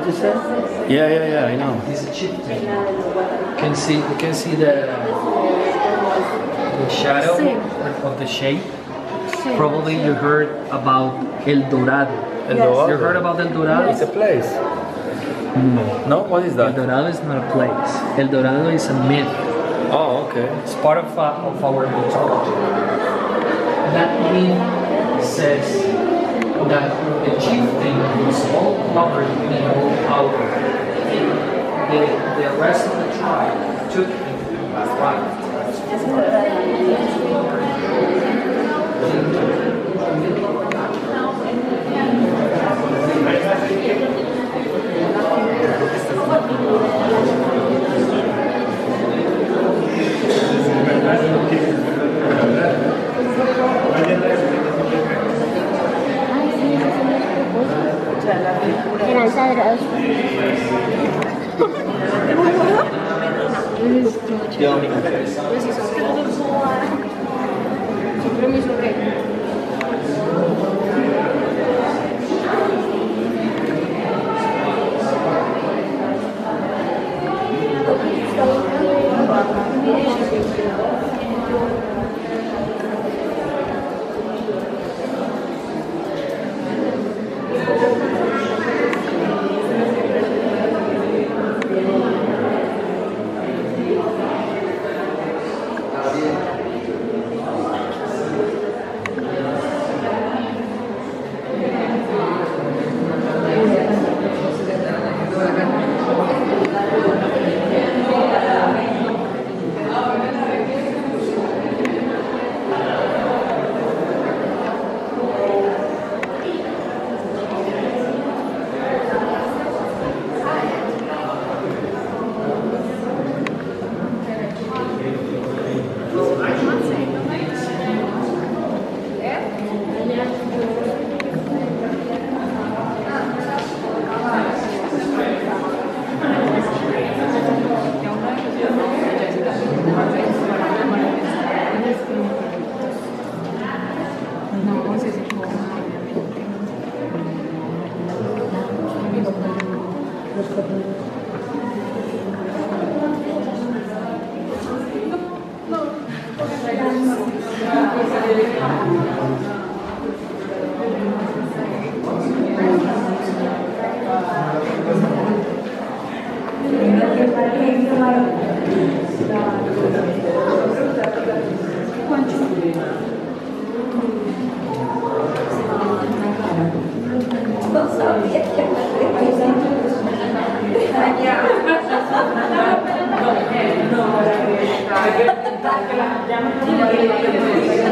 said? Yeah, yeah, yeah, I know. He's a chieftain. Can see you can see the the shadow of the shape. Probably you heard about El Dorado. El Yes. Dorado. You heard about El Dorado? It's a place. No? What is that? El? Dorado is not a place. El Dorado is a myth. Oh, okay. It's part of, uh, of our mythology. That myth says that the chieftain was all covered in all power. The, the rest of the tribe took him as wife. Sagrados. Siempre Gracias.